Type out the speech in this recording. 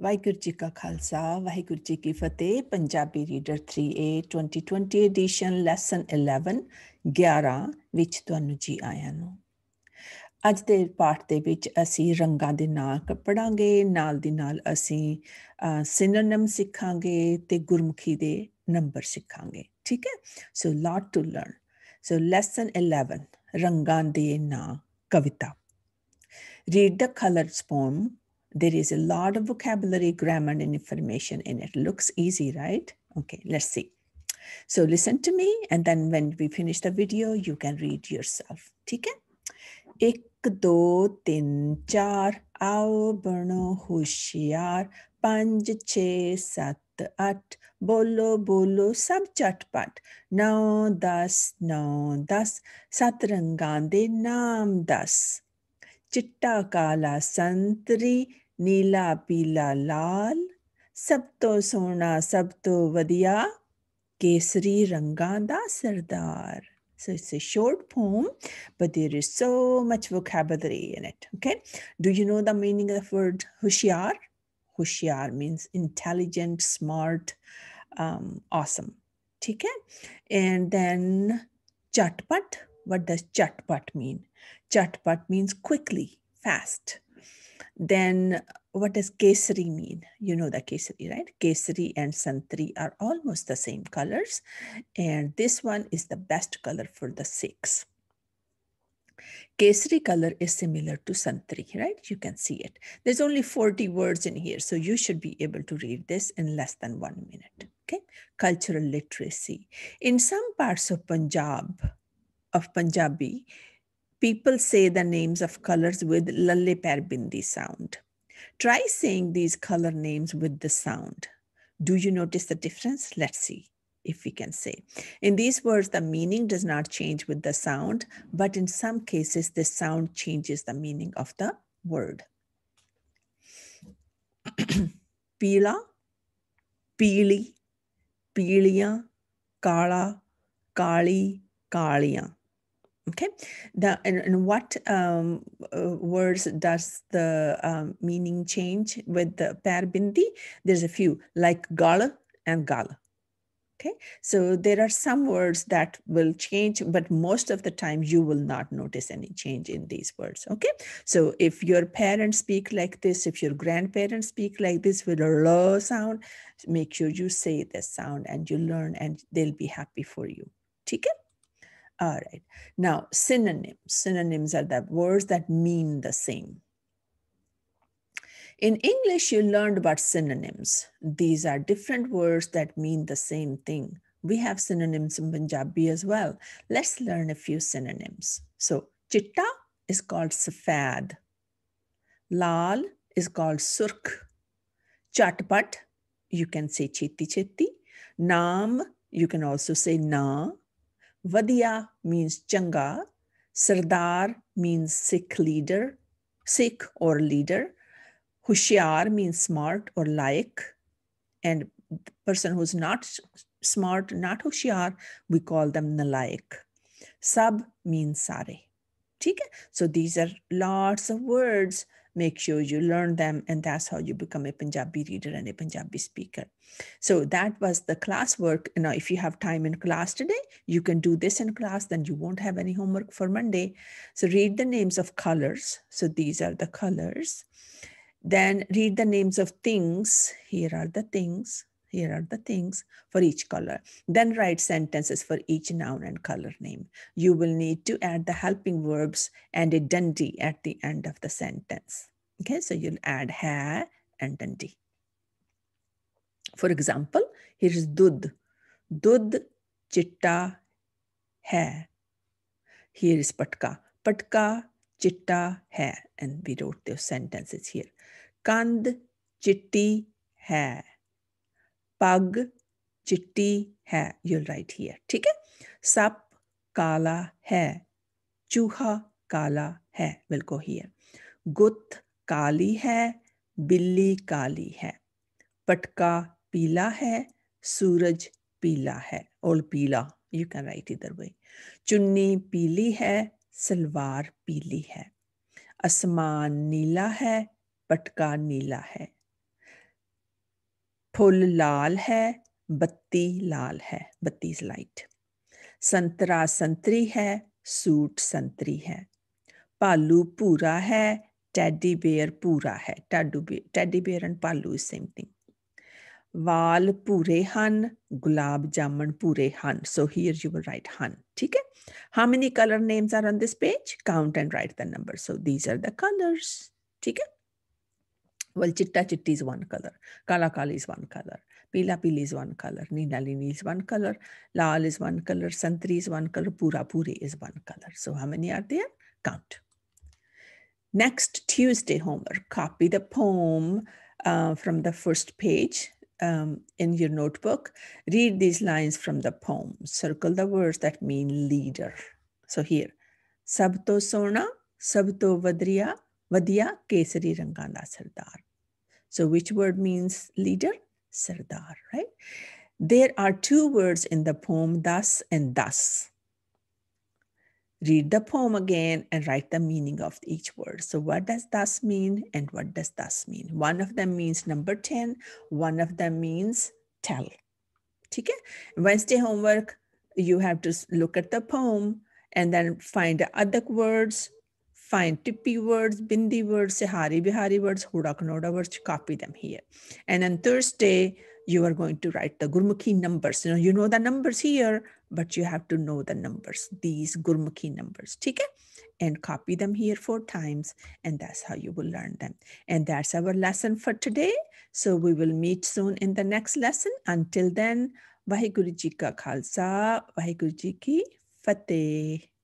ਵਾਹਿਗੁਰੂ ਜੀ ਕਾ ਖਾਲਸਾ, ਵਾਹਿਗੁਰੂ ਜੀ ਕੀ ਫਤਿਹ। Punjabi reader 3A 2020 edition lesson 11 11 ਵਿੱਚ ਤੁਹਾਨੂੰ ਜੀ ਆਇਆਂ ਨੂੰ। ਅੱਜ ਦੇ ਪਾਠ ਦੇ ਵਿੱਚ ਅਸੀਂ ਰੰਗਾਂ ਦੇ ਨਾਂ ਪੜਾਂਗੇ ਨਾਲ ਦੀ ਨਾਲ ਅਸੀਂ ਸਿਨੋਨਿਮ ਸਿੱਖਾਂਗੇ ਤੇ ਗੁਰਮੁਖੀ ਦੇ ਨੰਬਰ ਸਿੱਖਾਂਗੇ, ਠੀਕ ਹੈ? So lot to learn so lesson 11 ਰੰਗਾਂ ਦੇ ਨਾਂ ਕਵਿਤਾ। Read the colours poem there is a lot of vocabulary, grammar, and information in it. Looks easy, right? Okay, let's see. So listen to me, and then when we finish the video, you can read yourself. ठीक है एक दो तीन चार आओ बनो होशियार पाँच छ सात आठ बोलो बोलो सब चटपट नौ दस नौ दस सतरंगा दे नाम दस चिट्टा काला संतरी ਨੀਲਾ ਪੀਲਾ ਲਾਲ ਸਭ ਤੋਂ ਸੋਹਣਾ ਸਭ ਤੋਂ ਵਧੀਆ ਕੇਸਰੀ ਰੰਗਾਂ ਦਾ ਸਰਦਾਰ So it's a short poem, but there is so much vocabulary in it. Okay. Do you know the meaning of the word hushiyar? Hushiyar means intelligent, smart, um, awesome. Okay. And then chatpat. What does chatpat mean? Chatpat means quickly, fast. Then uh, what does kesari mean? You know the kesari, right? Kesari and santri are almost the same colors. And this one is the best color for the six. Kesari color is similar to santri, right? You can see it. There's only 40 words in here, so you should be able to read this in less than one minute. Okay, cultural literacy. In some parts of Punjab, of Punjabi, people say the names of colors with lalle per bindi sound. Try saying these color names with the sound. Do you notice the difference? Let's see if we can say. In these words, the meaning does not change with the sound, but in some cases, the sound changes the meaning of the word. Pila, pili, piliya, kala, kali, kaliya. Okay, the and, and what um, uh, words does the um, meaning change with the per bindi? There's a few like gala and gala. Okay, so there are some words that will change, but most of the time you will not notice any change in these words. Okay, so if your parents speak like this, if your grandparents speak like this with a low sound, make sure you say this sound and you learn, and they'll be happy for you. Okay. All right. Now, synonyms. Synonyms are the words that mean the same. In English, you learned about synonyms. These are different words that mean the same thing. We have synonyms in Punjabi as well. Let's learn a few synonyms. So, chitta is called safad. Lal is called surk. Chatpat, you can say chitti chitti. Naam, you can also say na. Vadia means changa. Sardar means Sikh leader, Sikh or leader. Hushyar means smart or like. And person who's not smart, not Hushyar, we call them nalaik. Sab means sare. Okay? So these are lots of words. Make sure you learn them and that's how you become a punjabi reader and a punjabi speaker. So that was the class work. Now if you have time in class today you can do this in class then you won't have any homework for monday. So read the names of colors. So these are the colors. Then read the names of things. Here are the things here are the things for each color. Then write sentences for each noun and color name. You will need to add the helping verbs and a dundee at the end of the sentence. Okay, so you'll add ha and dundee. For example, here is dud. Dud chitta hai. Here is patka. Patka chitta hai. And we wrote those sentences here. Kand chitti hai. पग, चिट्टी है you right here ठीक है? सप काला है, चूहा काला है विल गो हियर गुत काली है, बिल्ली काली है. पटका पीला है, सूरज पीला है, और पीला यू कैन राइट इधर वे चुन्नी पीली है, सलवार पीली है. आसमान नीला है, पटका नीला है. फुल लाल है, बत्ती लाल है, बत्ती इज़ लाइट। संतरा संतरी है, सूट संतरी है। भालू भूरा है, टैडी बेयर भूरा है। Teddy bear, teddy bear and भालू इज़ सेम थिंग। वाल भूरे हन, गुलाब जामुन भूरे हन। So here you will write हन ठीक है? How many colour names are on this page count and write the number so these are the colours ठीक है? Well chitta chitti is one color. Kala kali is one color. Pila pili is one color. Nina nini is one color. Lal is one color. Santri is one color. Pura puri is one color. So how many are there? Count. Next tuesday homework. Copy the poem uh, from the first page um, in your notebook, read these lines from the poem. Circle the words that mean leader. So here, Sabto Sona, Sabto Vadriya, Vadya Kesari Ranganda Sardar. So which word means leader? Sardar, right? There are two words in the poem, thus and thus read the poem again and write the meaning of each word. So what does thus mean and what does thus mean? One of them means number 10, one of them means tell. Okay? Wednesday homework, you have to look at the poem and then find the other words, find tippy words, bindi words, sahari bihari words, huda kanoda words, copy them here. And on Thursday, you are going to write the Gurmukhi numbers. You know, you know the numbers here, but you have to know the numbers, these Gurmukhi numbers, okay? And copy them here four times, and that's how you will learn them. And that's our lesson for today. So we will meet soon in the next lesson. Until then, Vaheguru Ji ka Khalsa, Vaheguru Ji ki Fateh.